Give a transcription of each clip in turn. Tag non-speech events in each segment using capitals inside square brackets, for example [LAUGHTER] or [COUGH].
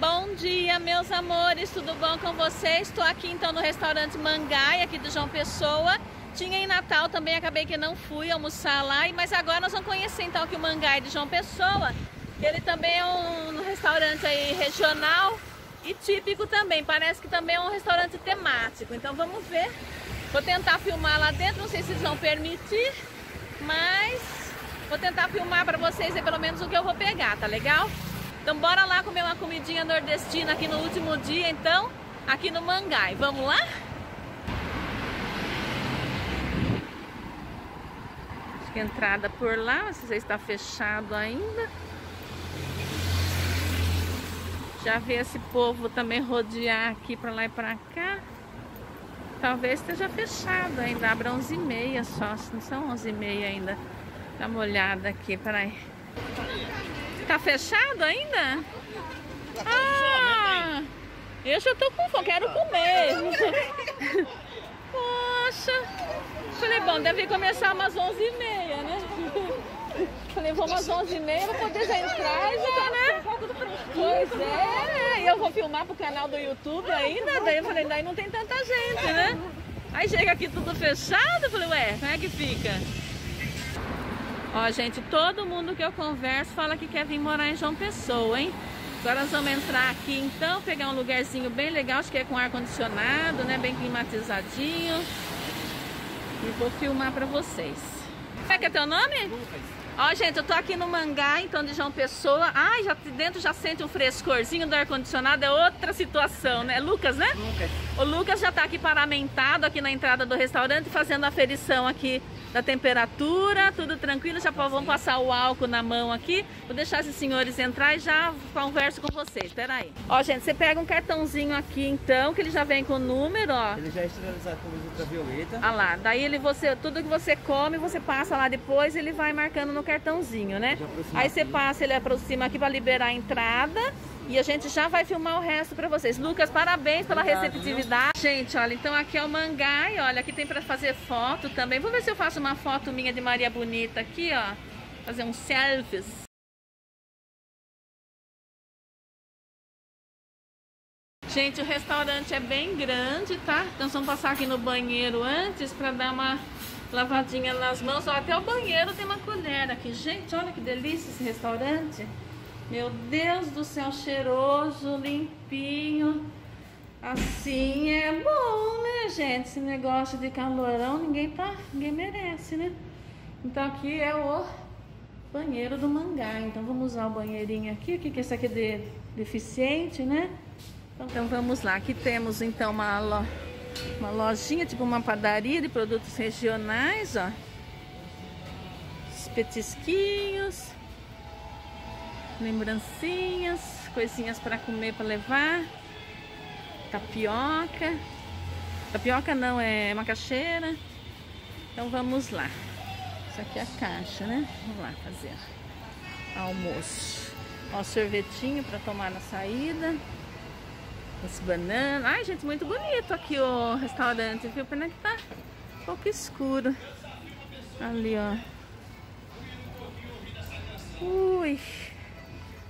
Bom dia, meus amores, tudo bom com vocês? Estou aqui então no restaurante Mangai, aqui do João Pessoa. Tinha em Natal também, acabei que não fui almoçar lá, mas agora nós vamos conhecer então aqui o Mangai de João Pessoa. Ele também é um restaurante aí regional e típico também, parece que também é um restaurante temático. Então vamos ver. Vou tentar filmar lá dentro, não sei se eles vão permitir, mas vou tentar filmar para vocês aí pelo menos o que eu vou pegar, tá legal? Então bora lá comer uma comidinha nordestina aqui no último dia, então, aqui no Mangai. Vamos lá? Acho que a entrada por lá, não sei se está fechado ainda. Já vi esse povo também rodear aqui para lá e para cá. Talvez esteja fechado ainda, abre 11h30 só, não são 11h30 ainda. Dá uma olhada aqui, peraí. Tá fechado ainda? Ah, eu já tô com fome, quero comer. [LAUGHS] Poxa. Falei, bom, deve começar umas 11h30, né? [LAUGHS] Falei, vou umas 11h30 pra poder já entrar e já, né? Pois é, e eu vou filmar pro canal do YouTube ainda, daí eu falei, daí não tem tanta gente, né? Aí chega aqui tudo fechado, falei, ué, como é que fica? Ó, gente, todo mundo que eu converso fala que quer vir morar em João Pessoa, hein? Agora nós vamos entrar aqui então, pegar um lugarzinho bem legal, acho que é com ar-condicionado, né? Bem climatizadinho. E vou filmar pra vocês. Como é que é teu nome? Lucas. Ó, gente, eu tô aqui no Mangá, então, de João Pessoa. Ai, já dentro já sente um frescorzinho do ar-condicionado, é outra situação, né? Lucas, né? Lucas. O Lucas já tá aqui paramentado aqui na entrada do restaurante, fazendo a aferição aqui da temperatura, tudo tranquilo. Já vamos passar o álcool na mão aqui. Vou deixar esses senhores entrar e já converso com vocês. Espera aí. Ó, gente, você pega um cartãozinho aqui então, que ele já vem com o número, ó. Ele já é esterilizado com luz ultravioleta. Ah lá, daí ele você, tudo que você come, você passa lá depois, ele vai marcando no cartãozinho, né? Aí você aqui. passa, ele aproxima aqui para liberar a entrada. E a gente já vai filmar o resto para vocês. Lucas, parabéns pela Obrigado, receptividade. Gente, olha, então aqui é o Mangai, olha, aqui tem para fazer foto também. Vou ver se eu faço uma foto minha de Maria Bonita aqui, ó. Fazer um selfies. Gente, o restaurante é bem grande, tá? Então vamos passar aqui no banheiro antes para dar uma lavadinha nas mãos. Ó, até o banheiro tem uma colher aqui. Gente, olha que delícia esse restaurante. Meu Deus do céu, cheiroso, limpinho. Assim é bom, né, gente? Esse negócio de calorão, ninguém tá, ninguém merece, né? Então aqui é o banheiro do mangá. Então vamos usar o banheirinho aqui. O que que é esse aqui de deficiente, né? Então vamos lá. Aqui temos então uma, lo... uma lojinha, tipo uma padaria de produtos regionais, ó. Os petisquinhos, lembrancinhas, coisinhas para comer, para levar. Tapioca. Tapioca não, é macaxeira. Então vamos lá. Isso aqui é a caixa, né? Vamos lá fazer almoço. Ó, sorvetinho para tomar na saída. Esse banana. Ai, gente, muito bonito aqui o restaurante, viu? Pena que tá um pouco escuro. Ali, ó. Ui.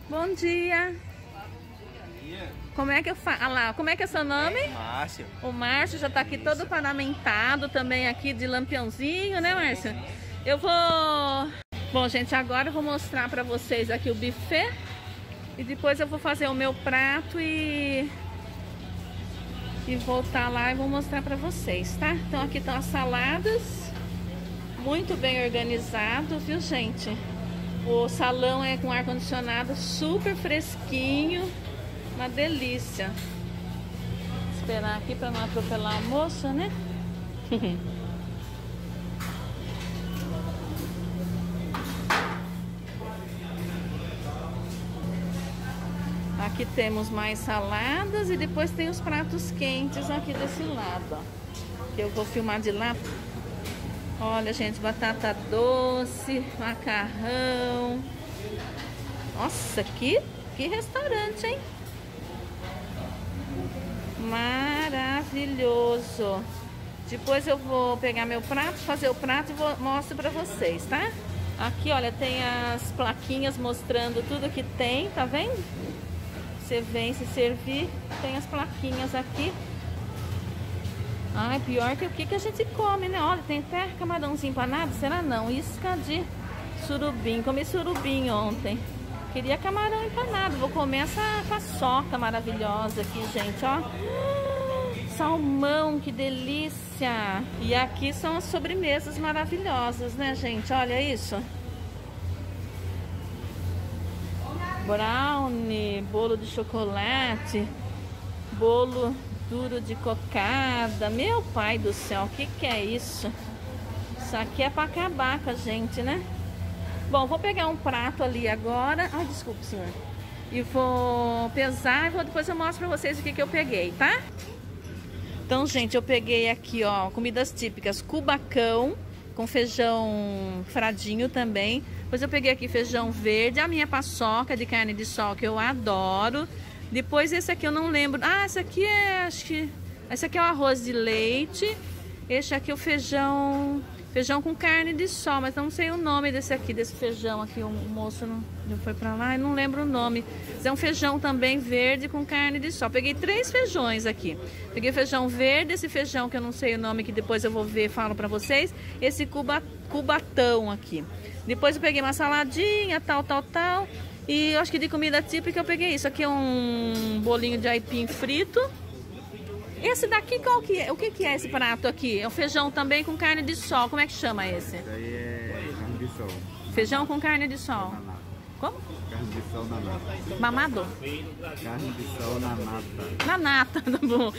Bom dia. Como é que eu faço? Ah lá, como é que é seu nome? Márcio. O Márcio já tá aqui todo paramentado também aqui de lampiãozinho, né, Márcio? Eu vou... Bom, gente, agora eu vou mostrar pra vocês aqui o buffet. E depois eu vou fazer o meu prato e... E voltar lá e vou mostrar pra vocês, tá? Então aqui estão as saladas. Muito bem organizado, viu, gente? O salão é com ar-condicionado super fresquinho. Uma delícia. Esperar aqui para não atropelar a moça, né? [LAUGHS] Aqui temos mais saladas e depois tem os pratos quentes aqui desse lado, ó. Eu vou filmar de lá. Olha, gente, batata doce, macarrão. Nossa, que, que restaurante, hein? Maravilhoso. Depois eu vou pegar meu prato, fazer o prato e vou, mostro pra vocês, tá? Aqui, olha, tem as plaquinhas mostrando tudo que tem, tá vendo? Você vem se servir, tem as plaquinhas aqui. Ai, pior que o que, que a gente come, né? Olha, tem até camarãozinho empanado, será não? Isca de surubim. Comi surubim ontem. Queria camarão empanado. Vou comer essa paçoca maravilhosa aqui, gente, ó. Salmão, que delícia! E aqui são as sobremesas maravilhosas, né, gente? Olha isso. brownie, bolo de chocolate, bolo duro de cocada. Meu pai do céu, o que, que é isso? Isso aqui é para acabar com a gente, né? Bom, vou pegar um prato ali agora. Ai, desculpe, senhor. E vou pesar e vou, depois eu mostro pra vocês o que, que eu peguei, tá? Então, gente, eu peguei aqui, ó, comidas típicas. Cubacão com feijão fradinho também depois eu peguei aqui feijão verde, a minha paçoca de carne de sol que eu adoro. Depois esse aqui eu não lembro. Ah, esse aqui é, acho que... Esse aqui é o arroz de leite. Esse aqui é o feijão... Feijão com carne de sol, mas não sei o nome desse aqui, desse feijão aqui. O moço não, não foi pra lá e não lembro o nome. Mas é um feijão também verde com carne de sol. Peguei três feijões aqui. Peguei feijão verde, esse feijão que eu não sei o nome, que depois eu vou ver e falo pra vocês. Esse cuba, cubatão aqui. Depois eu peguei uma saladinha, tal, tal, tal. E eu acho que de comida típica eu peguei isso. Aqui é um bolinho de aipim frito. Esse daqui, qual que é? O que, que é esse prato aqui? É um feijão também com carne de sol. Como é que chama esse? É carne de sol. Feijão com carne de sol. Como? Carne de sol na nata. Mamado? Carne de sol na nata. Na nata, [LAUGHS] tá bom.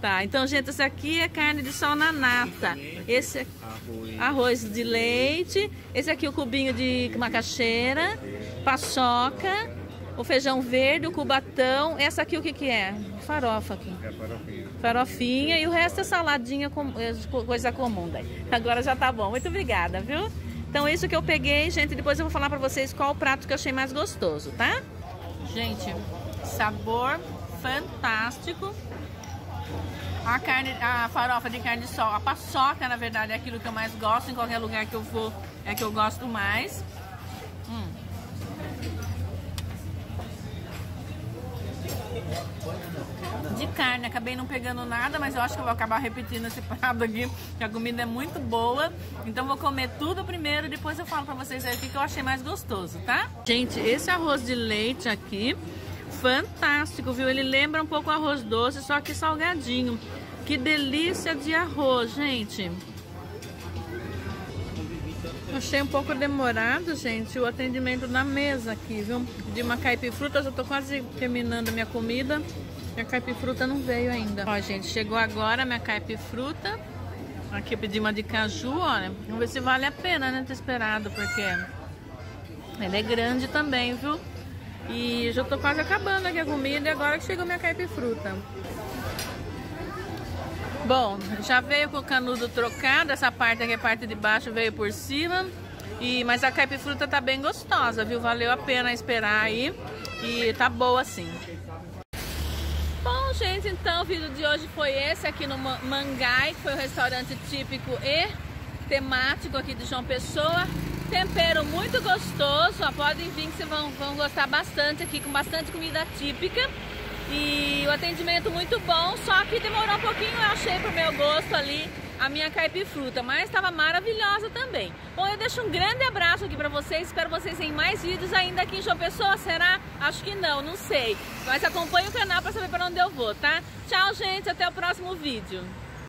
Tá, então, gente, esse aqui é carne de sol na nata. Esse é arroz, arroz de leite. Esse aqui é o cubinho de macaxeira. Paçoca. O feijão verde, o cubatão. Essa aqui o que que é? Farofa aqui. É farofinha. Farofinha. E o resto é saladinha, com, é coisa comum daí. Agora já tá bom. Muito obrigada, viu? Então isso que eu peguei, gente, depois eu vou falar pra vocês qual o prato que eu achei mais gostoso, tá? Gente, sabor fantástico. A carne, a farofa de carne de sol, a paçoca, na verdade, é aquilo que eu mais gosto. Em qualquer lugar que eu vou, é que eu gosto mais. Hum. De carne. Acabei não pegando nada, mas eu acho que eu vou acabar repetindo esse [LAUGHS] prato aqui, que a comida é muito boa. Então vou comer tudo primeiro, depois eu falo pra vocês aí o que eu achei mais gostoso, tá? Gente, esse arroz de leite aqui, fantástico, viu? Ele lembra um pouco arroz doce, só que salgadinho. Que delícia de arroz, gente. Achei um pouco demorado, gente, o atendimento na mesa aqui, viu? De uma caipifruta, já tô quase terminando minha comida. Minha caipifruta não veio ainda. Ó, gente, chegou agora minha caipifruta. Aqui eu pedi uma de caju, olha. Vamos ver se vale a pena, né, ter esperado, porque ela é grande também, viu? E já tô quase acabando aqui a comida e agora que chegou minha caipifruta. Bom, já veio com o canudo trocado, essa parte aqui, a parte de baixo veio por cima. E, mas a caipifruta tá bem gostosa, viu? Valeu a pena esperar aí. E tá boa sim gente, então o vídeo de hoje foi esse aqui no Mangai, que foi um restaurante típico e temático aqui de João Pessoa. Tempero muito gostoso, ó, podem vir que vocês vão, vão gostar bastante aqui, com bastante comida típica. E o atendimento muito bom, só que demorou um pouquinho, eu achei pro meu gosto ali a minha caipifruta, mas estava maravilhosa também. Bom, eu deixo um grande abraço aqui para vocês, espero vocês em mais vídeos ainda aqui em João Pessoa, será? Acho que não, não sei. Mas acompanhe o canal para saber para onde eu vou, tá? Tchau, gente, até o próximo vídeo.